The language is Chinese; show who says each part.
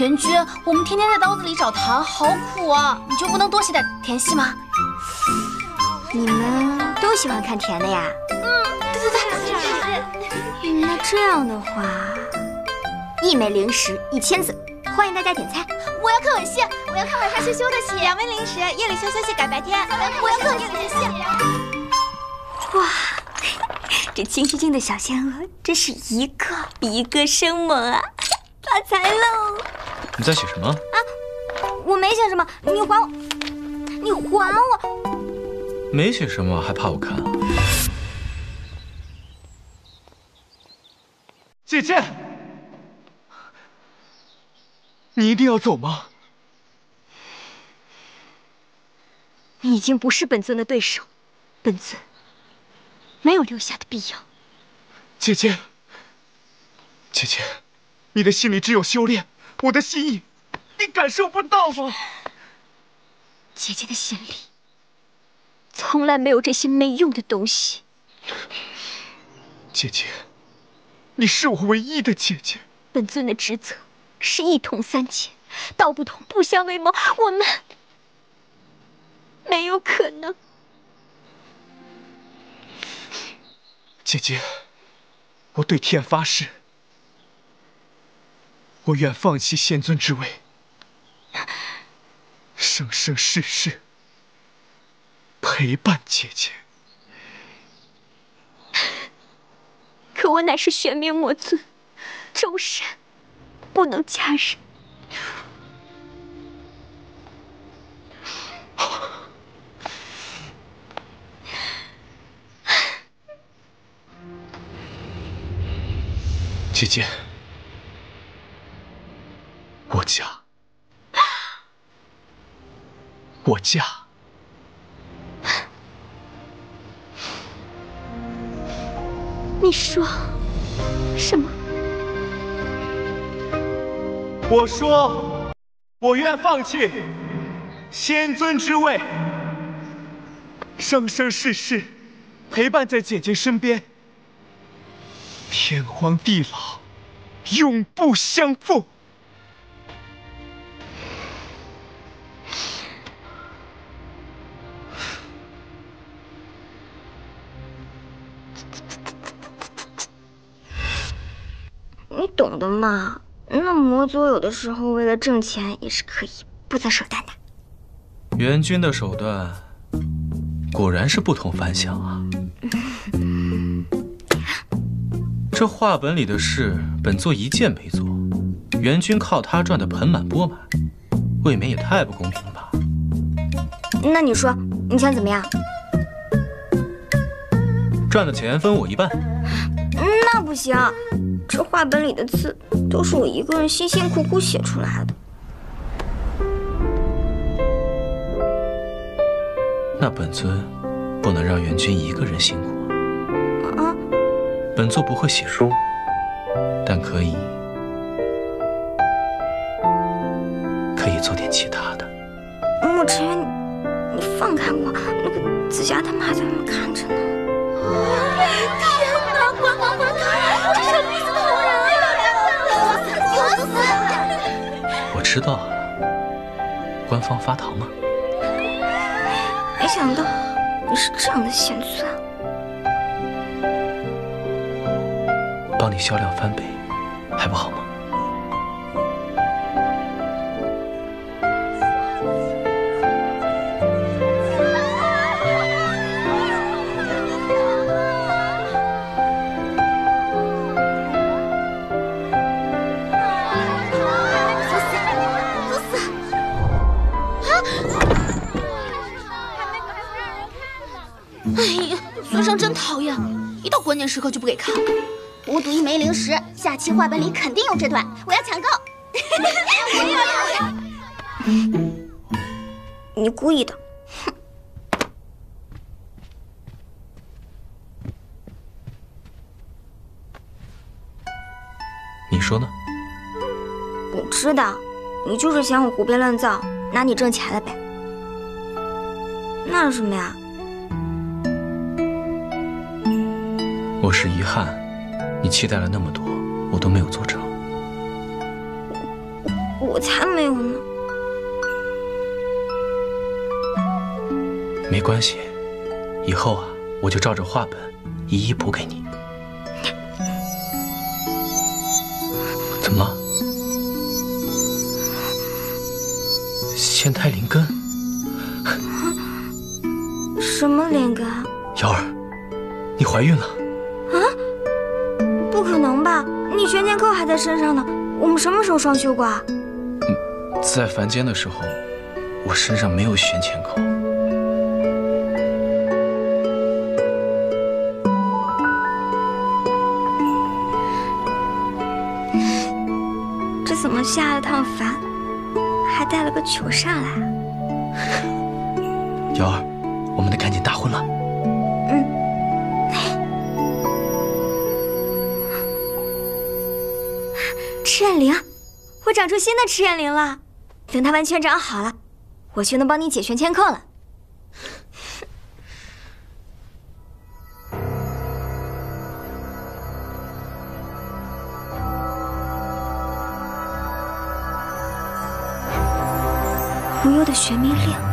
Speaker 1: 君，我们天天在刀子里找糖，好苦啊！你就不能多写点甜戏吗？
Speaker 2: 你们都喜欢看甜的呀？
Speaker 1: 嗯，对对对。
Speaker 2: 那这样的话，一枚零食一千字，欢迎大家点菜。
Speaker 1: 我要看吻戏，我要看晚上羞羞的戏。
Speaker 3: 两枚零食，夜里羞羞戏改白天。
Speaker 1: 我要看夜里的戏。
Speaker 2: 哇，这清虚境的小仙娥真是一个比一个生猛啊！发财喽！
Speaker 4: 你在写什么？啊，
Speaker 2: 我没写什么，你还我，你还我。
Speaker 4: 没写什么，还怕我看啊？
Speaker 5: 姐姐，你一定要走吗？
Speaker 2: 你已经不是本尊的对手，本尊没有留下的必要。
Speaker 5: 姐姐，姐姐，你的心里只有修炼，我的心意你感受不到吗？
Speaker 2: 姐姐的心里。从来没有这些没用的东西。
Speaker 5: 姐姐，你是我唯一的姐姐。
Speaker 2: 本尊的职责是一统三界，道不同不相为谋，我们没有可能。
Speaker 5: 姐姐，我对天发誓，我愿放弃仙尊之位，生生世世。陪伴姐姐，
Speaker 2: 可我乃是玄冥魔尊，终身不能嫁人。
Speaker 5: 姐姐，我嫁，我嫁。
Speaker 2: 你说什么？
Speaker 5: 我说，我愿放弃仙尊之位，生生世世陪伴在姐姐身边，天荒地老，永不相负。
Speaker 2: 懂的嘛，那魔族有的时候为了挣钱也是可以不择手段的。
Speaker 4: 元君的手段果然是不同凡响啊！这话本里的事，本座一件没做，元君靠他赚的盆满钵满，未免也太不公平了吧？
Speaker 2: 那你说，你想怎么样？
Speaker 4: 赚的钱分我一半。
Speaker 2: 那不行。这画本里的字都是我一个人辛辛苦苦写出来的。
Speaker 4: 那本尊不能让元君一个人辛苦啊！本座不会写书，但可以可以做点其他的。
Speaker 2: 莫尘渊，你放开我！那个紫霞他们还在外面看着呢。天
Speaker 4: 知道官方发糖吗？
Speaker 2: 没想到你是这样的仙尊，
Speaker 4: 帮你销量翻倍，还不好吗？
Speaker 1: 讨厌，一到关键时刻就不给看。
Speaker 6: 我赌一枚零食，下期画本里肯定有这段，我要抢购。
Speaker 2: 你故意的，哼！
Speaker 4: 你说呢？
Speaker 2: 我知道，你就是嫌我胡编乱造，拿你挣钱了呗。那是什么呀？
Speaker 4: 我是遗憾，你期待了那么多，我都没有做成。
Speaker 2: 我才没有呢。
Speaker 4: 没关系，以后啊，我就照着画本一一补给你。怎么了？仙胎灵根？
Speaker 2: 什么灵根？
Speaker 4: 瑶儿，你怀孕了？
Speaker 2: 能吧？你玄剑扣还在身上呢。我们什么时候双修过啊？
Speaker 4: 在凡间的时候，我身上没有玄剑扣。
Speaker 2: 这怎么下了趟凡，还带了个球上来？
Speaker 4: 啊 瑶儿，我们得赶紧大婚了。
Speaker 2: 我长出新的赤焰灵了。等它完全长好了，我就能帮你解玄天扣了。无忧的玄冥令。